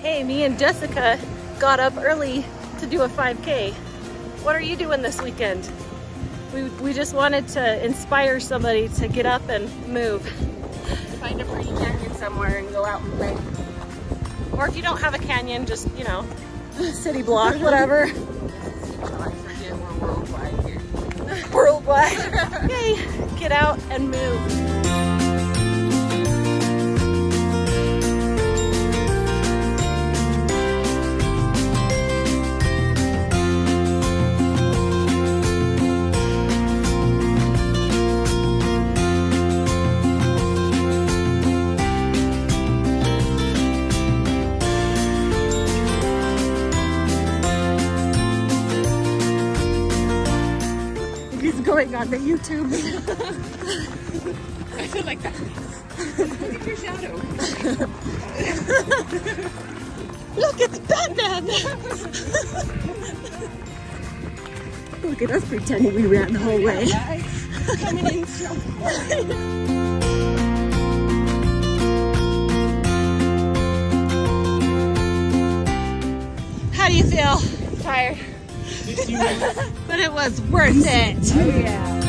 Hey, me and Jessica got up early to do a 5K. What are you doing this weekend? We, we just wanted to inspire somebody to get up and move. Find a pretty canyon somewhere and go out and play. Or if you don't have a canyon, just, you know, city block, whatever. I forget we're worldwide here. Worldwide. Yay, get out and move. He's going on the YouTube. I feel like that. Look at your shadow. Look, it's Batman! Look at us pretending we ran the whole way. Coming in strong. How do you feel? Tired. But it was worth it. Oh yeah.